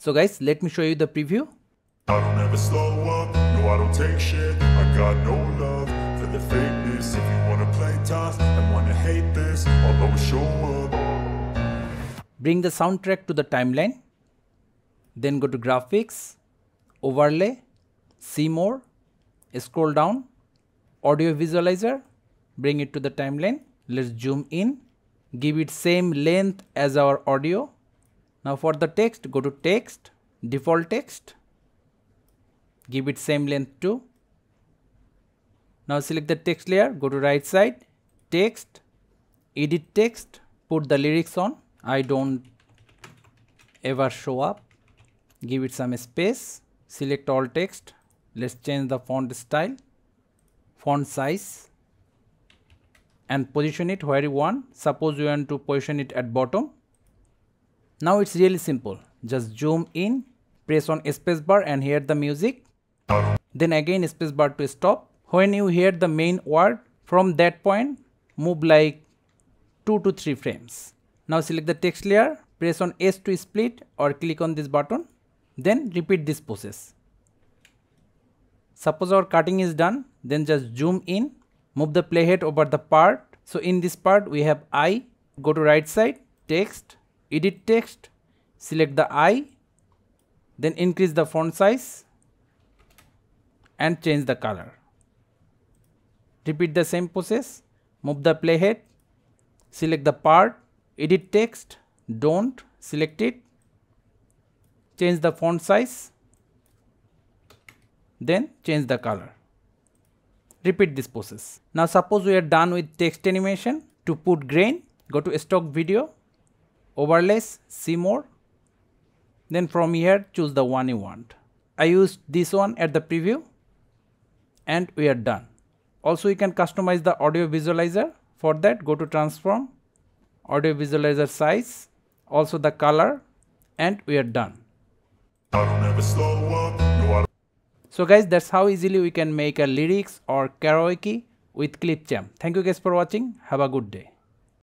So guys, let me show you the preview. I don't ever slow up, no I don't take shit I got no love for the fakeness If you wanna play tough and wanna hate this I'll always show up Bring the soundtrack to the timeline. Then go to graphics, overlay, see more, scroll down, audio visualizer, bring it to the timeline. Let's zoom in, give it same length as our audio. Now for the text, go to text, default text, give it same length too. Now select the text layer, go to right side, text, edit text, put the lyrics on. I don't ever show up. Give it some space, select all text. Let's change the font style, font size and position it where you want. Suppose you want to position it at bottom. Now it's really simple. Just zoom in, press on spacebar and hear the music then again spacebar to stop. When you hear the main word, from that point, move like 2 to 3 frames. Now select the text layer, press on S to split or click on this button, then repeat this process. Suppose our cutting is done, then just zoom in, move the playhead over the part. So in this part we have I, go to right side, text, edit text, select the I, then increase the font size and change the color. Repeat the same process, move the playhead, select the part, edit text, don't, select it, change the font size, then change the color. Repeat this process. Now suppose we are done with text animation. To put grain, go to stock video, overlays, see more. Then from here choose the one you want. I used this one at the preview and we are done. Also you can customize the audio visualizer. For that go to transform, audio visualizer size, also the color and we are done. So guys that's how easily we can make a lyrics or karaoke with Clipchamp. Thank you guys for watching. Have a good day.